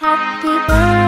Happy birthday.